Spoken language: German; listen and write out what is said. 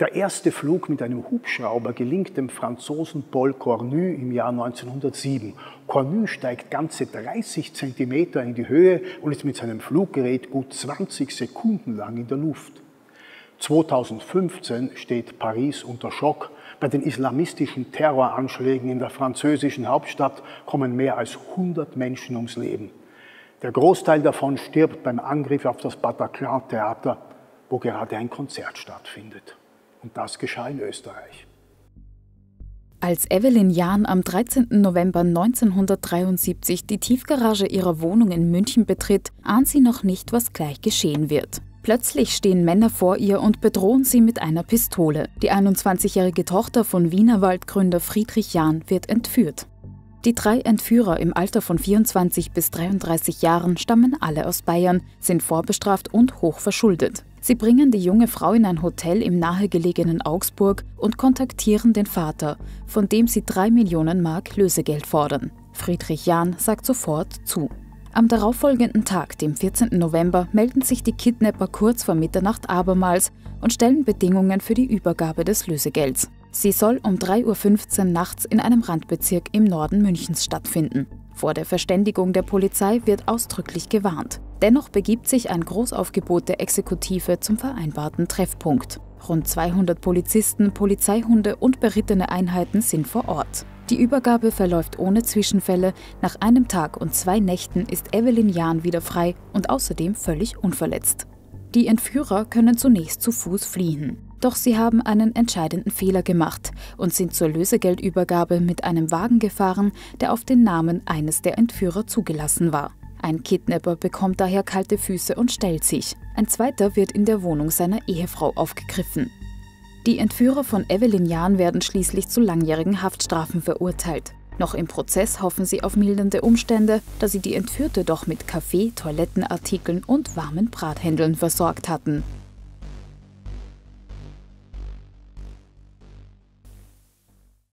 Der erste Flug mit einem Hubschrauber gelingt dem Franzosen Paul Cornu im Jahr 1907. Cornu steigt ganze 30 Zentimeter in die Höhe und ist mit seinem Fluggerät gut 20 Sekunden lang in der Luft. 2015 steht Paris unter Schock. Bei den islamistischen Terroranschlägen in der französischen Hauptstadt kommen mehr als 100 Menschen ums Leben. Der Großteil davon stirbt beim Angriff auf das Bataclan-Theater, wo gerade ein Konzert stattfindet. Und das geschah in Österreich. Als Evelyn Jahn am 13. November 1973 die Tiefgarage ihrer Wohnung in München betritt, ahnt sie noch nicht, was gleich geschehen wird. Plötzlich stehen Männer vor ihr und bedrohen sie mit einer Pistole. Die 21-jährige Tochter von Wienerwaldgründer Friedrich Jahn wird entführt. Die drei Entführer im Alter von 24 bis 33 Jahren stammen alle aus Bayern, sind vorbestraft und hoch verschuldet. Sie bringen die junge Frau in ein Hotel im nahegelegenen Augsburg und kontaktieren den Vater, von dem sie drei Millionen Mark Lösegeld fordern. Friedrich Jahn sagt sofort zu. Am darauffolgenden Tag, dem 14. November, melden sich die Kidnapper kurz vor Mitternacht abermals und stellen Bedingungen für die Übergabe des Lösegelds. Sie soll um 3.15 Uhr nachts in einem Randbezirk im Norden Münchens stattfinden. Vor der Verständigung der Polizei wird ausdrücklich gewarnt. Dennoch begibt sich ein Großaufgebot der Exekutive zum vereinbarten Treffpunkt. Rund 200 Polizisten, Polizeihunde und berittene Einheiten sind vor Ort. Die Übergabe verläuft ohne Zwischenfälle. Nach einem Tag und zwei Nächten ist Evelyn Jahn wieder frei und außerdem völlig unverletzt. Die Entführer können zunächst zu Fuß fliehen. Doch sie haben einen entscheidenden Fehler gemacht und sind zur Lösegeldübergabe mit einem Wagen gefahren, der auf den Namen eines der Entführer zugelassen war. Ein Kidnapper bekommt daher kalte Füße und stellt sich. Ein zweiter wird in der Wohnung seiner Ehefrau aufgegriffen. Die Entführer von Evelyn Jahn werden schließlich zu langjährigen Haftstrafen verurteilt. Noch im Prozess hoffen sie auf mildernde Umstände, da sie die Entführte doch mit Kaffee, Toilettenartikeln und warmen Brathändeln versorgt hatten.